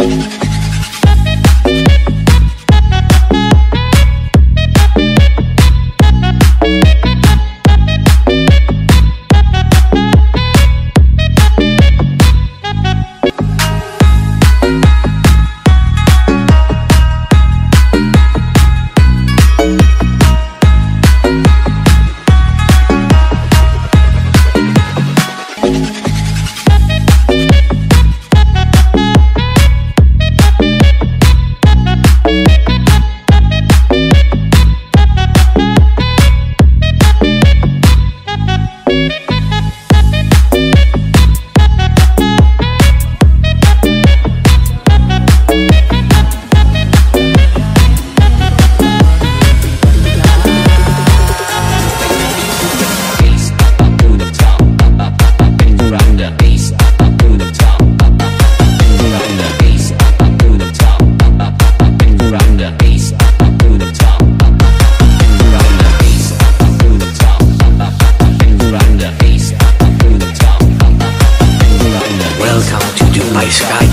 you.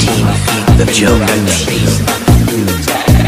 team, the Joker. and.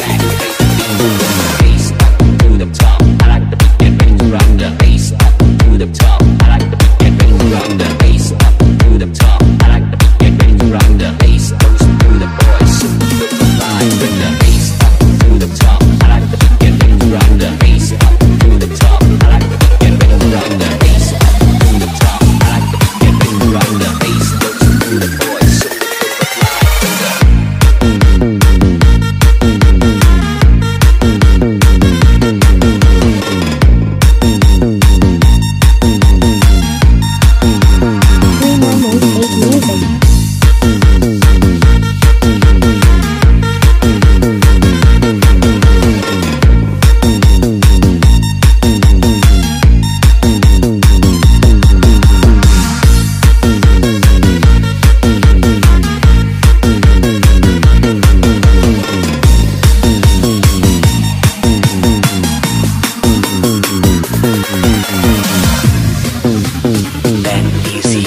Then easy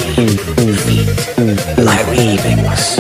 feet, lively evenings.